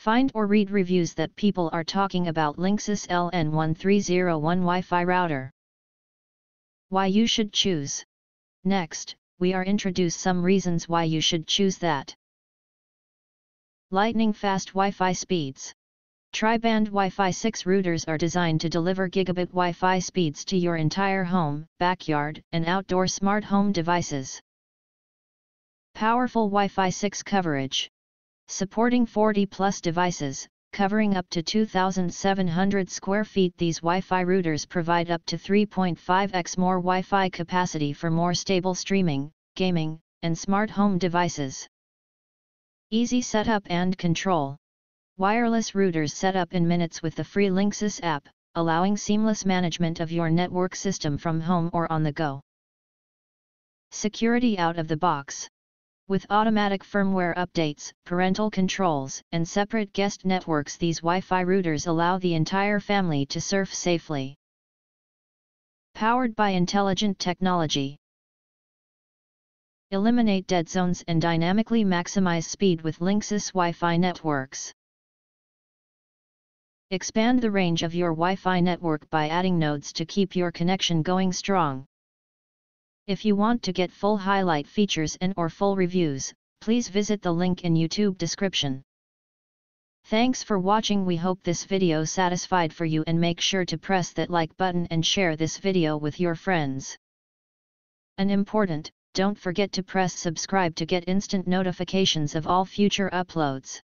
Find or read reviews that people are talking about Linksys LN1301 Wi-Fi router. Why you should choose. Next, we are introduce some reasons why you should choose that. Lightning fast Wi-Fi speeds. Tri-band Wi-Fi 6 routers are designed to deliver gigabit Wi-Fi speeds to your entire home, backyard, and outdoor smart home devices. Powerful Wi-Fi 6 coverage. Supporting 40 plus devices, covering up to 2,700 square feet these Wi-Fi routers provide up to 3.5x more Wi-Fi capacity for more stable streaming, gaming, and smart home devices. Easy setup and control. Wireless routers set up in minutes with the free Linksys app, allowing seamless management of your network system from home or on the go. Security out of the box. With automatic firmware updates, parental controls, and separate guest networks these Wi-Fi routers allow the entire family to surf safely. Powered by intelligent technology. Eliminate dead zones and dynamically maximize speed with Linksys Wi-Fi networks. Expand the range of your Wi-Fi network by adding nodes to keep your connection going strong. If you want to get full highlight features and or full reviews, please visit the link in YouTube description. Thanks for watching we hope this video satisfied for you and make sure to press that like button and share this video with your friends. An important, don't forget to press subscribe to get instant notifications of all future uploads.